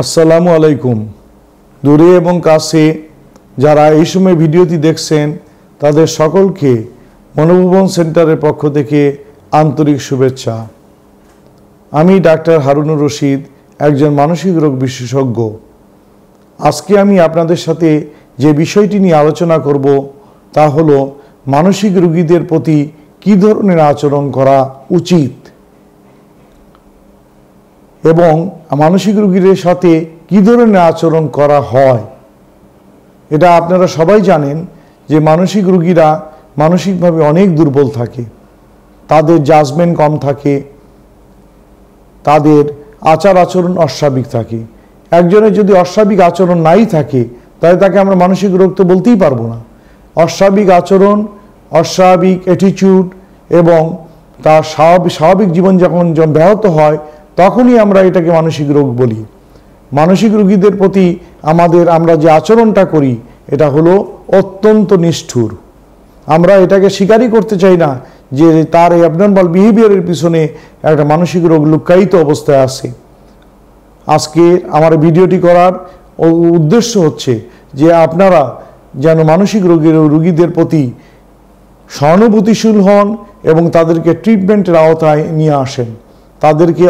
আসসালামু আলাইকুম। দূরে এবং কাছে যারা এই সময় ভিডিওটি দেখছেন, তাদের সকলকে মনোভবন সেন্টারের পক্ষ থেকে আন্তরিক শুভেচ্ছা। আমি ডাক্তার হারুনুর রশিদ, একজন মানসিক রোগ বিশেষজ্ঞ। আজকে আমি আপনাদের সাথে যে বিষয়টি নিয়ে আলোচনা করব, তা হলো মানসিক রোগীদের প্রতি কী ধরনের আচরণ করা উচিত? এবং মানসিক রোগীদের সাথে কী ধরনের আচরণ করা হয়? এটা আপনারা সবাই জানেন যে মানসিক রোগীরা মানসিকভাবে অনেক দুর্বল থাকে। তাদের জাজমেন্ট কম থাকে। তাদের আচার আচরণ অস্বাভাবিক থাকে। একজনের যদি অস্বাভাবিক আচরণ নাই থাকে, তাহলে তাকে আমরা মানসিক রোগ তো বলতেই পারব না। অস্বাভাবিক আচরণ, অস্বাভাবিক অ্যাটিটিউড এবং তার স্বাভাবিক স্বাভাবিক জীবন যখন যখন ব্যাহত হয় তখনই আমরা এটাকে মানসিক রোগ বলি। মানসিক রোগীদের প্রতি আমাদের আমরা যে আচরণটা করি, এটা হলো অত্যন্ত নিষ্ঠুর। আমরা এটাকে স্বীকারই করতে চাই না যে তার এই অ্যাবনর্মাল বিহেভিয়ারের পিছনে একটা মানসিক রোগ লুকায়িত অবস্থায় আছে। আজকে আমার ভিডিওটি করার উদ্দেশ্য হচ্ছে যে আপনারা যেন মানসিক রোগীর রোগীদের প্রতি সহানুভূতিশীল হন এবং তাদেরকে ট্রিটমেন্টের আওতায় নিয়ে আসেন। তাদেরকে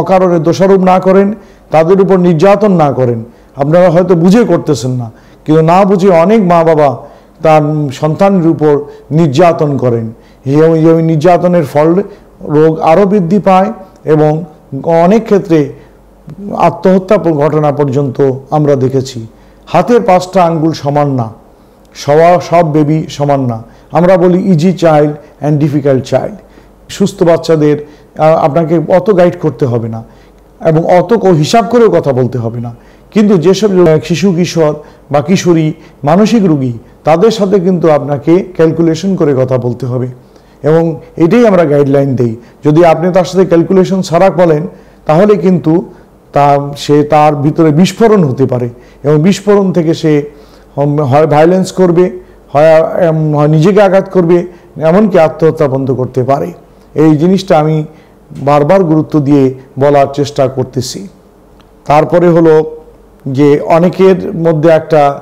অকারণে দোষারোপ না করেন, তাদের উপর নির্যাতন না করেন। আপনারা হয়তো বুঝে করতেছেন না, কিন্তু না বুঝে অনেক মা বাবা তার সন্তানের উপর নির্যাতন করেন। এই নির্যাতনের ফল রোগ আরও বৃদ্ধি পায় এবং অনেক ক্ষেত্রে আত্মহত্যা ঘটনা পর্যন্ত আমরা দেখেছি। হাতের পাঁচটা আঙ্গুল সমান না সবা সব বেবি সমান না। আমরা বলি easy child and difficult child সুস্থ বাচ্চাদের আপনাকে অত গাইড করতে হবে না এবং অত হিসাব করেও কথা বলতে হবে না। কিন্তু যেসব শিশু, কিশোর বা কিশোরী, মানসিক রুগী, তাদের সাথে কিন্তু আপনাকে ক্যালকুলেশন করে কথা বলতে হবে। এবং এটাই আমরা গাইডলাইন দেই। যদি আপনি তার সাথে ক্যালকুলেশন ছাড়া বলেন, তাহলে কিন্তু তা সে তার ভিতরে বিস্ফোরণ হতে পারে। এবং বিস্ফোরণ থেকে সে হয় ভায়োলেন্স করবে হয় নিজেকে আঘাত করবে, এমনকি আত্মহত্যা বন্ধ করতে পারে। এই জিনিসটা আমি বারবার গুরুত্ব দিয়ে বলার চেষ্টা করতেছি। তারপরে হলো যে অনেকের মধ্যে একটা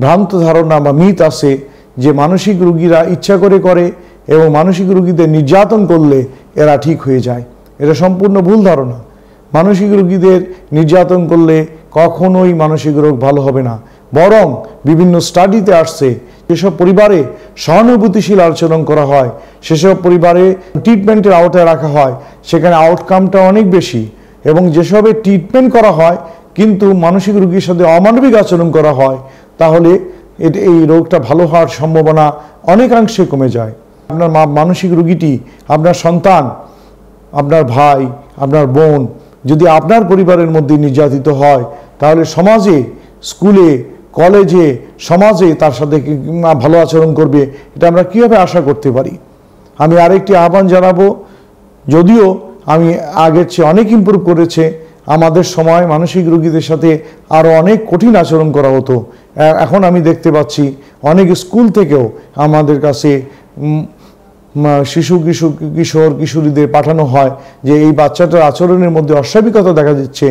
ভ্রান্ত ধারণা বা মিথ আছে যে মানসিক রুগীরা ইচ্ছা করে করে এবং মানসিক রুগীদের নির্যাতন করলে এরা ঠিক হয়ে যায়। এটা সম্পূর্ণ ভুল ধারণা। মানসিক রুগীদের নির্যাতন করলে কখনোই মানসিক রোগ ভালো হবে না। বরং বিভিন্ন স্টাডিতে আসছে যেসব পরিবারে সহানুভূতিশীল আচরণ করা হয়, সেসব পরিবারে ট্রিটমেন্টের আওতায় রাখা হয়, সেখানে আউটকামটা অনেক বেশি এবং যেসবে ট্রিটমেন্ট করা হয় কিন্তু মানসিক রোগীর সাথে অমানবিক আচরণ করা হয়, তাহলে এই রোগটা ভালো হওয়ার সম্ভাবনা অনেকাংশে কমে যায়। আপনার মা- মানসিক রোগীটি আপনার সন্তান, আপনার ভাই, আপনার বোন যদি আপনার পরিবারের মধ্যে নির্যাতিত হয়, তাহলে সমাজে, স্কুলে কলেজে, সমাজে তার সাথে ভালো আচরণ করবে, এটা আমরা কীভাবে আশা করতে পারি? আমি আরেকটি আহ্বান জানাব, যদিও আমি আগের চেয়ে অনেক ইমপ্রুভ করেছে, আমাদের সময় মানসিক রোগীদের সাথে আরও অনেক কঠিন আচরণ করা হতো। এখন আমি দেখতে পাচ্ছি অনেক স্কুল থেকেও আমাদের কাছে শিশু কিশোর কিশোর, কিশোরীদের পাঠানো হয় যে এই বাচ্চাটার আচরণের মধ্যে অস্বাভাবিকতা দেখা দিচ্ছে।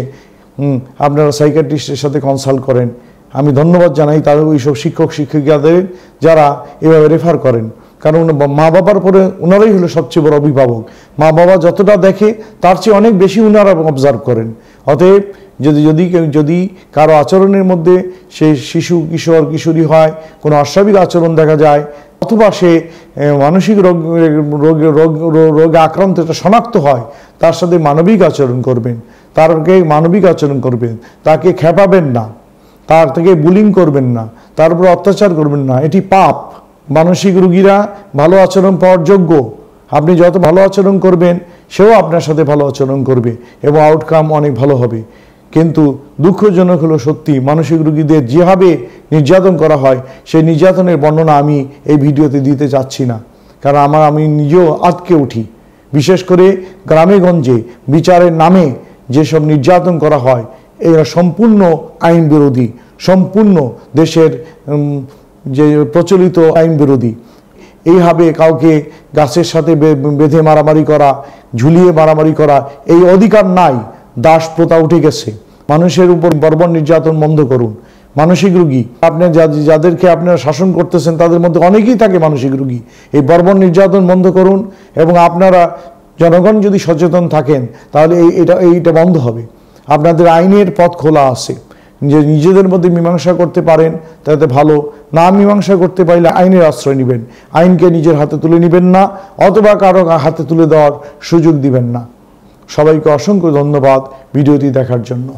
আপনারা সাইকাট্রিস্টের সাথে কনসাল্ট করেন। আমি ধন্যবাদ জানাই তাদের ওইসব শিক্ষক শিক্ষিকাদের যারা এভাবে রেফার করেন। কারণ মা বাবার পরে ওনারাই হলো সবচেয়ে বড় অভিভাবক। মা বাবা যতটা দেখে তার চেয়ে অনেক বেশি ওনারা অবজার্ভ করেন। অতএব যদি যদি যদি কারও আচরণের মধ্যে সে শিশু, কিশোর, কিশোরী হয়, কোনো অস্বাভাবিক আচরণ দেখা যায়, অথবা সে মানসিক রোগ রোগ রোগ, রোগ- রোগে আক্রান্ত, এটা শনাক্ত হয়, তার সাথে মানবিক আচরণ করবেন। তারকে মানবিক আচরণ করবেন। তাকে খেপাবেন না। তার থেকে বুলিং করবেন না, তার উপর অত্যাচার করবেন না। এটি পাপ। মানসিক রুগীরা ভালো আচরণ পাওয়ার যোগ্য। আপনি যত ভালো আচরণ করবেন, সেও আপনার সাথে ভালো আচরণ করবে এবং আউটকাম অনেক ভালো হবে। কিন্তু দুঃখজনক হলো সত্যি, মানসিক রুগীদের যেভাবে নির্যাতন করা হয়, সেই নির্যাতনের বর্ণনা আমি এই ভিডিওতে দিতে চাচ্ছি না। কারণ আমার, আমি নিজেও আটকে উঠি। বিশেষ করে গ্রামেগঞ্জে বিচারের নামে যেসব নির্যাতন করা হয় এরা সম্পূর্ণ আইন বিরোধী, সম্পূর্ণ দেশের যে প্রচলিত আইন বিরোধী। এইভাবে কাউকে গাছের সাথে বেঁধে মারামারি করা, ঝুলিয়ে মারামারি করা, এই অধিকার নাই। দাস প্রথা উঠে গেছে। মানুষের উপর বর্বর নির্যাতন বন্ধ করুন। মানসিক রুগী, আপনি যাদেরকে আপনারা শাসন করতেছেন, তাদের মধ্যে অনেকেই থাকে মানসিক রুগী। এই বর্বর নির্যাতন বন্ধ করুন এবং আপনারা, জনগণ যদি সচেতন থাকেন, তাহলে এই, এটা, এইটা বন্ধ হবে। আপনাদের আইনের পথ খোলা আছে। যে নিজেদের মধ্যে মীমাংসা করতে পারেন, তাতে ভালো। না মীমাংসা করতে পারলে আইনের আশ্রয় নেবেন। আইনকে নিজের হাতে তুলে নেবেন না, অথবা কারও হাতে তুলে দেওয়ার সুযোগ দিবেন না। সবাইকে অসংখ্য ধন্যবাদ ভিডিওটি দেখার জন্য।